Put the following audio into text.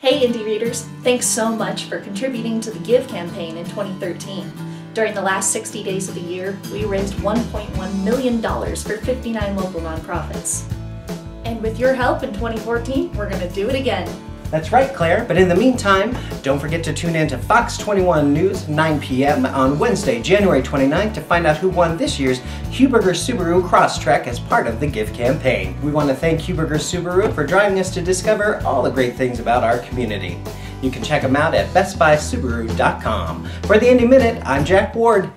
Hey Indy readers, thanks so much for contributing to the Give campaign in 2013. During the last 60 days of the year, we raised $1.1 million for 59 local nonprofits. And with your help in 2014, we're going to do it again. That's right, Claire. But in the meantime, don't forget to tune in to Fox 21 News, 9 p.m. on Wednesday, January 29th to find out who won this year's Heuberger Subaru Crosstrek as part of the Give campaign. We want to thank Heuberger Subaru for driving us to discover all the great things about our community. You can check them out at bestbuysubaru.com. For the Indy Minute, I'm Jack Ward.